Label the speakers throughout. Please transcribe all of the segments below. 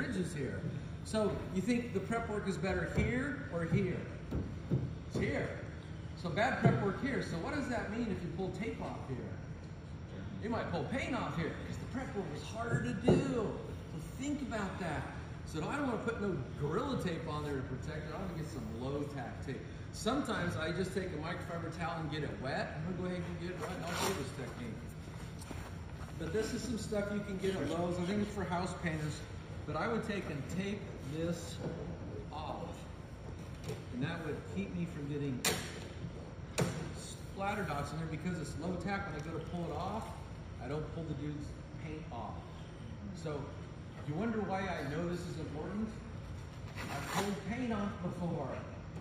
Speaker 1: ridges here. So you think the prep work is better here or here? It's here. So bad prep work here. So what does that mean if you pull tape off here? You might pull paint off here because the prep work is harder to do. So think about that. So I don't want to put no Gorilla Tape on there to protect it. I want to get some low tack tape. Sometimes I just take a microfiber towel and get it wet. I'm gonna go ahead and get it wet and I'll do this technique. But this is some stuff you can get at Lowe's. I think it's for house painters. But I would take and tape this off. And that would keep me from getting splatter dots in there because it's low tack. When I go to pull it off, I don't pull the dude's paint off. So if you wonder why I know this is important, I've pulled paint off before.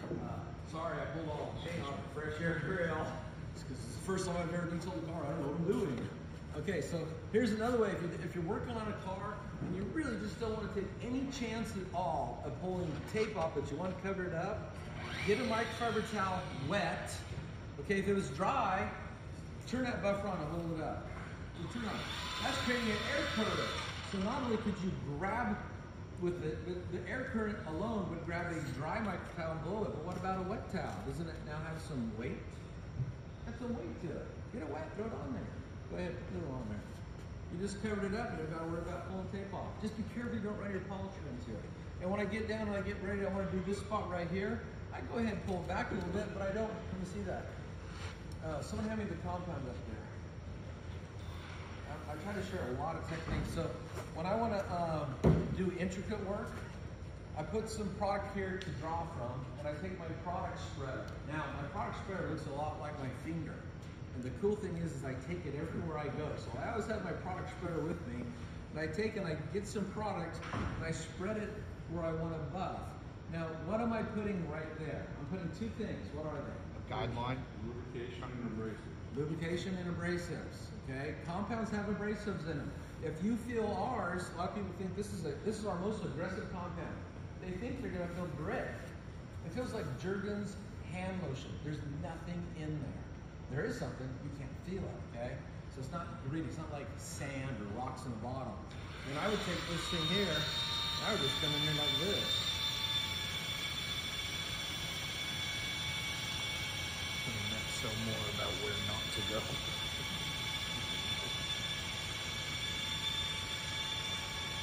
Speaker 1: Uh, sorry, I pulled all the paint off the fresh air grill. It's because it's the first time I've ever told the car, I don't know what I'm doing. Okay, so here's another way. If, you, if you're working on a car and you really just don't want to take any chance at all of pulling the tape off, but you want to cover it up, get a microfiber towel wet. Okay, if it was dry, turn that buffer on and hold it up. Turn on. That's creating an air current. So not only could you grab with the, the air current alone would grab a dry microfiber towel and blow it, but what about a wet towel? Doesn't it now have some weight? Have some weight to it. Get it wet, throw it on there. Go ahead, put it on there. You just covered it up, you don't gotta worry about pulling tape. Just be careful you don't run your polisher into it. And when I get down and I get ready, I wanna do this spot right here, I go ahead and pull it back a little bit, but I don't, let me see that. Uh, someone hand me the compound up there. I, I try to share a lot of techniques. So when I wanna um, do intricate work, I put some product here to draw from, and I take my product spreader. Now, my product spreader looks a lot like my finger. And the cool thing is, is I take it everywhere I go. So I always have my product spreader with me. And I take and I get some product and I spread it where I want to buff. Now, what am I putting right there? I'm putting two things. What are they?
Speaker 2: A guideline.
Speaker 3: Lubrication and abrasive.
Speaker 1: Lubrication and abrasives. Okay, compounds have abrasives in them. If you feel ours, a lot of people think this is a this is our most aggressive compound. They think they're gonna feel grit. It feels like Jergens hand lotion. There's nothing in there. There is something, you can't feel it, okay? So it's not gritty, it's not like sand or rocks in the bottom. And I would take this thing here, and I would just come in here like this.
Speaker 2: And that's so more about where not to go.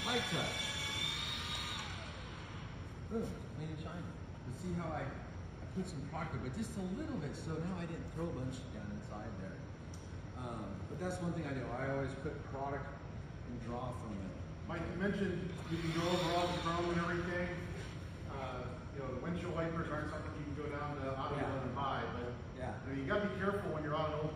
Speaker 1: Light touch. Boom, made in China. You see how I, I put some product, but just a little bit, so now I didn't that's one thing I do. I always put product and draw from it.
Speaker 3: Mike, you mentioned you can go overall the Chrome and everything. Uh, you know, the windshield wipers aren't something you can go down to auto
Speaker 1: yeah.
Speaker 3: and buy, but
Speaker 1: yeah.
Speaker 3: you, know, you got to be careful when you're on an old